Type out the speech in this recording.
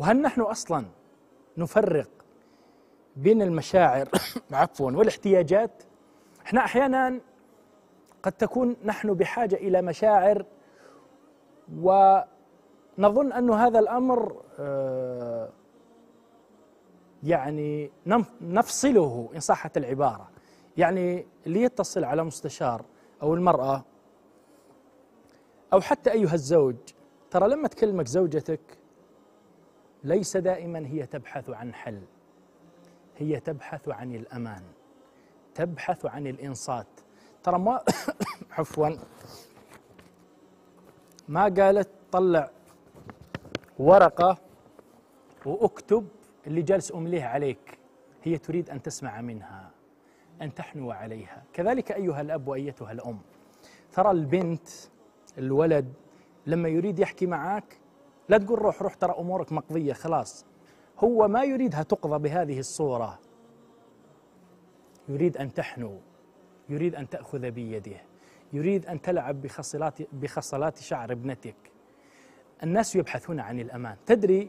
وهل نحن أصلا نفرق بين المشاعر عفوا والاحتياجات؟ إحنا أحيانا قد تكون نحن بحاجة إلى مشاعر ونظن أن هذا الأمر آه، يعني نفصله إن صحت العبارة. يعني ليتصل على مستشار أو المرأة أو حتى أيها الزوج ترى لما تكلمك زوجتك ليس دائما هي تبحث عن حل هي تبحث عن الأمان تبحث عن الإنصات. ترى ما عفوا ما قالت طلع ورقة وأكتب اللي جالس أمليه عليك هي تريد أن تسمع منها أن تحنو عليها. كذلك أيها الأب وأيتها الأم. ترى البنت الولد لما يريد يحكي معك لا تقول روح روح ترى أمورك مقضية خلاص. هو ما يريدها تقضى بهذه الصورة. يريد أن تحنو. يريد أن تأخذ بيده. يريد أن تلعب بخصلات بخصلات شعر ابنتك. الناس يبحثون عن الأمان. تدري